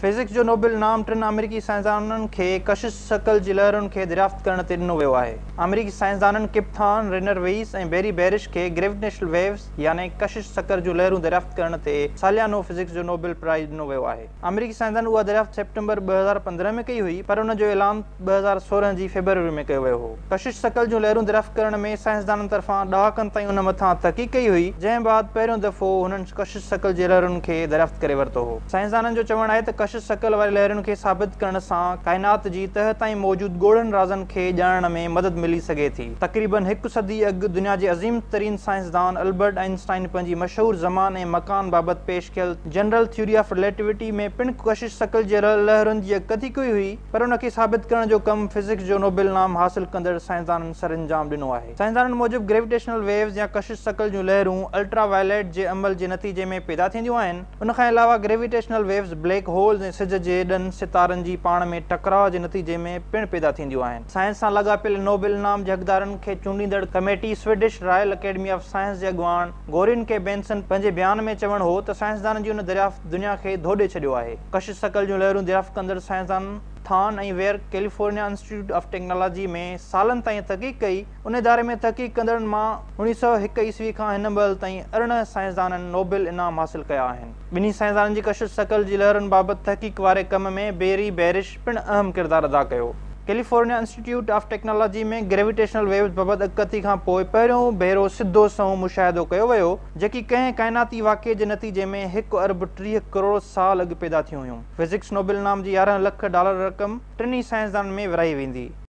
physics जो Nobel नाम टिनि अमेरिकी साइंसदाननि खे कशिश सकल जी लहरुनि खे दरियाफ़्त करण ते ॾिनो वियो आहे अमरीकी साइंसदाननि किप्थान ऐं बेरी बैरिश खे ग्रेविटेशनल वेव्स याने कशिश सकर जूं लहरूं दरियाफ़्त करण ते सालियानो फिज़िक्स जो नोबेल प्राइज़ ॾिनो वियो आहे अमेरिकी साइंसदान उहा दरियाफ़्त सेप्टेंबर ॿ हज़ार पंद्रहं में कई हुई पर हुन जो ऐलान ॿ हज़ार सोरहं जी फेबरवरी में कयो वियो हो कशिश सकल जूं लहरूं दरियाफ़्त करण में साइंसदाननि तर्फ़ां ॾहाकनि ताईं उन मथां थकी कई हुई जंहिं बाद पहिरियों दफ़ो हुननि कशिश सकल जी लहरुनि खे दरियाफ़्त करे वरितो हो साइंसदाननि जो चवणु आहे त प्रकाश शकल वारी लहरुनि के साबित करण सां काइनात जी तह ताईं मौजूदु ॻोढ़नि राज़नि खे ॼाणण में मदद मिली सघे थी तक़रीबन एक सदी अग दुनिया के अज़ीम तरीन साइंसदान अल्बर्ट आइंस्टाइन पंहिंजी मशहूरु ज़मान ए मकान बाबत पेश कल जनरल थ्यूरी ऑफ रिलेटिविटी में पिण कशिश शकल जे लहरुनि जी अकधी कई हुई पर हुन साबित करण जो कमु फिज़िक्स जो नोबेल नाम हासिल कंदड़ साइंसदाननि सर अंजाम ॾिनो आहे साइंसदाननि मूजिबि ग्रेविटेशनल वेव्स या कशिश शकल जूं लहरूं अल्ट्रावायलेट के अमल के नतीजे में पैदा थींदियूं उन खां ग्रेविटेशनल वेव्स ब्लैक होल्स सिज जे हेॾनि सितारनि जी पाण में टकराव जे नतीजे में पिण पैदा थींदियूं आहिनि साइंस सां लॻापियल नोबेलनाम जे हक़दारनि खे चूंडींदड़ committee Swedish Royal Academy of Science जे अॻुवान गोरिन के बेंसन पंहिंजे बयान में चवण हो त साइंसदाननि जी उन दरियाफ़्त दुनिया खे धोॾे छॾियो आहे कश सकल जूं लहरूं दरियाफ़्तड़ थान ऐं वेयर कैलिफोर्निया इंस्टीट्यूट ऑफ टेक्नोलॉजी में सालनि ताईं तहक़ीक़ कई उन इदारे में तहक़ीक़ कंदड़नि मां उणिवीह सौ हिकु ईस्वी खां हिन महिल ताईं अरिड़हं साइंसदाननि नोबेल इनाम हासिलु कया आहिनि ॿिन्ही सांइंसदाननि जी कशिश सकल जी लहरुनि बाबति तहक़ीक़ वारे कम में बेरी बैरिश पिणु अहम किरदारु अदा कयो कैलिफोर्निया इंस्टीट्यूट ऑफ टेक्नोलॉजी में ग्रेविटेशनल वेव्स बाबति अकथी खां पोइ पहिरियों भेरो सिधो सौ मुशाहिदो कयो वियो जेकी कंहिं काइनाती वाक़े जे नतीजे में हिकु अरब टीह करोड़ साल अॻु पैदा थियूं हुयूं फिज़िक्स नोबेल नाम जी यारहं लख डॉलर रक़म टिनी सांनि में विरिहाई वेंदी